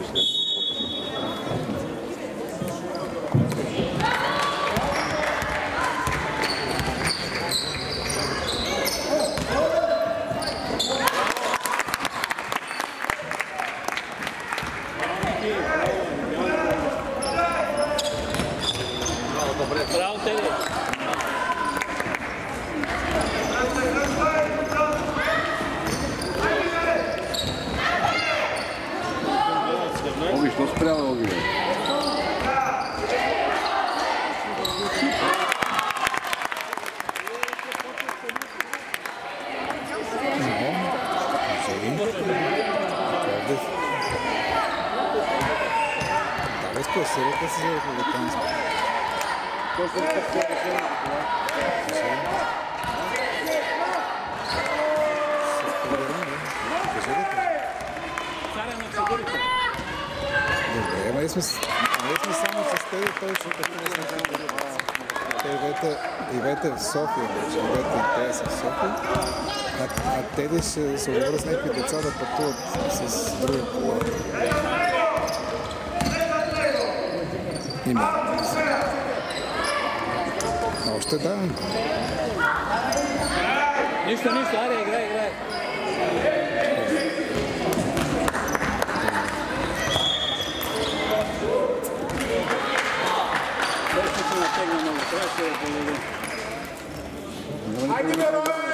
বসে Но спря да ги Серията си за републиканска. Кой се разпочва да се сме, ние сме само с тези, той ще такива Те Ивете, Ивете в София вече, Ивете и те са в София. А, а те да ще се оговоря с някакви деца да пътуват с други кола. Има. Още да. Нищо, нищо, аре, играй, играй. 네, 네, 네. 아이들은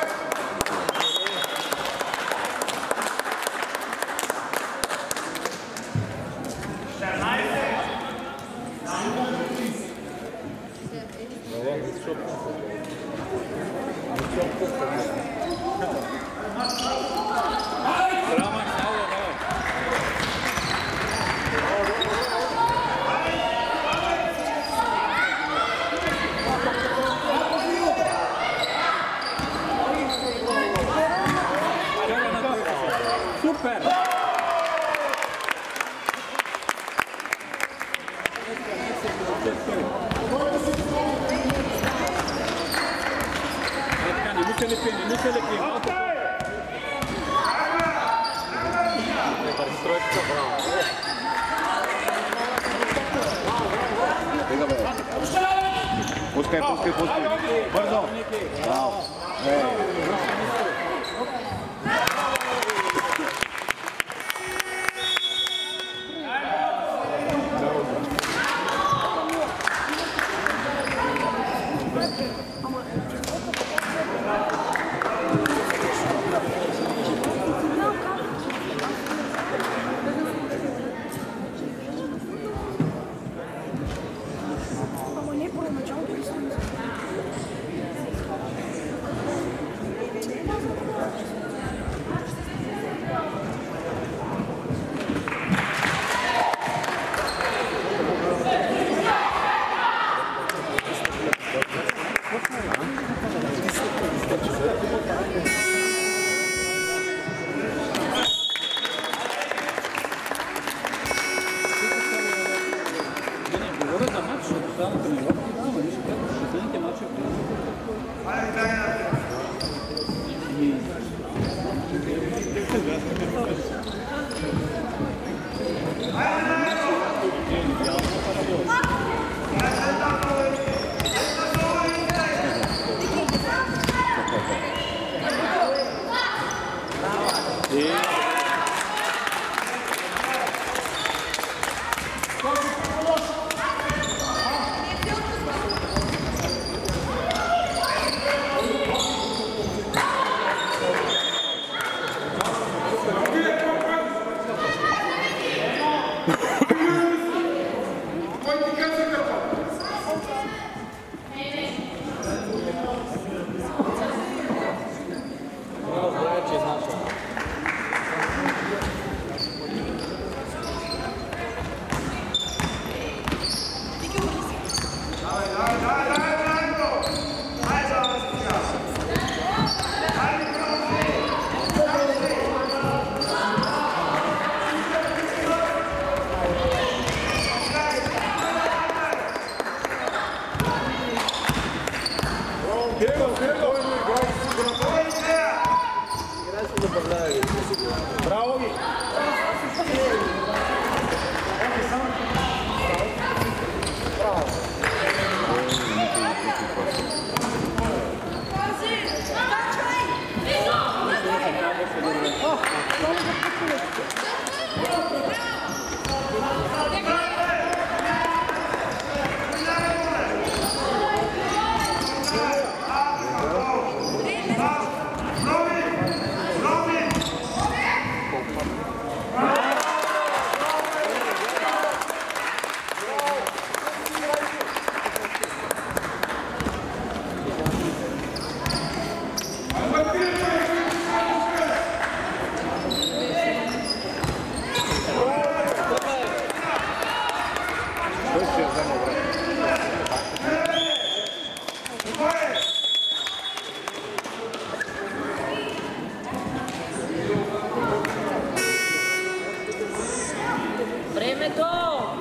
Breneton!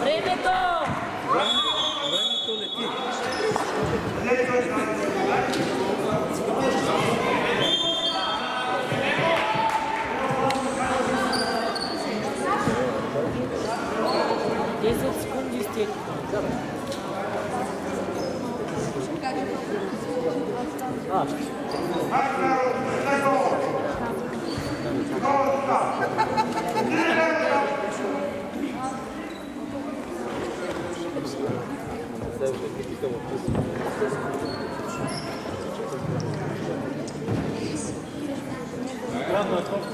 Breneton! Breneton leti. Desde é os segundos esteve. Ah. Gracias.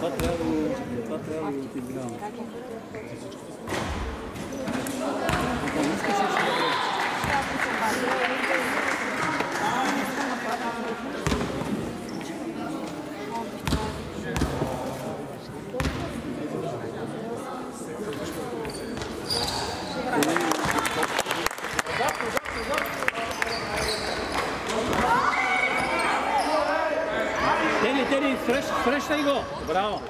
Quanto é o, quanto é o tigrão? Thank you. fresh, fresh, Taigo. Bravo.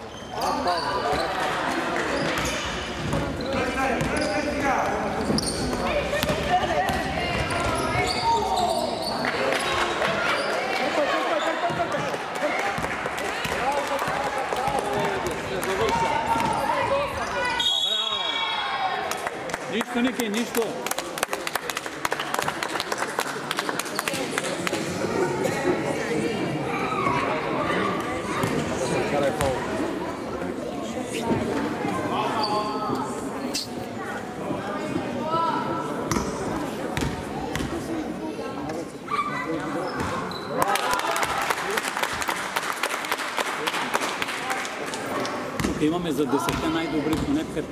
Имаме за 10 най-добри поне 5.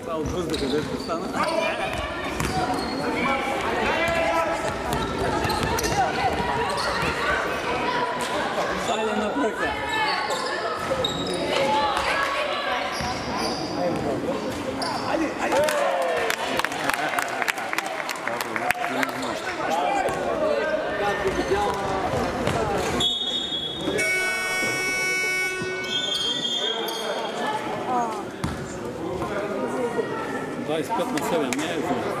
Това от въздуха, дето стана. 27 na 7, mesmo.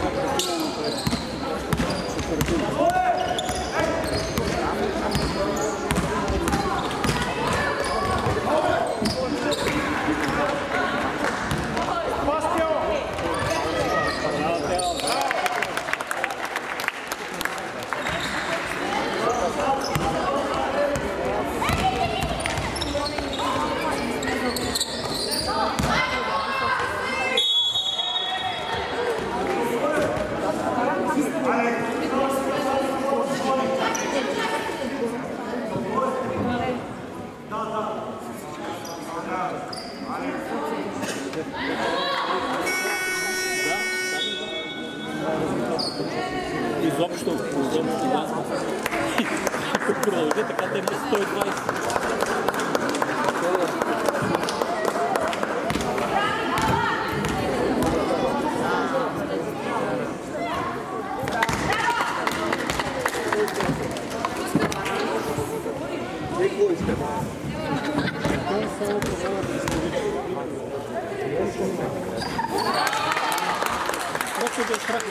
Super Alex. Best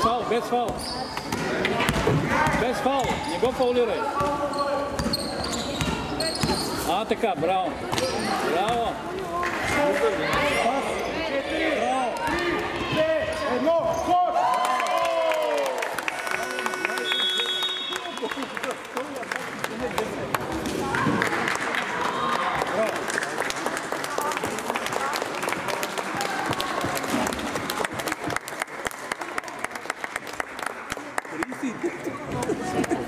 foul, best foul. Best foul. You go foul, Leroy. Mata Cabral. Cabral, ó.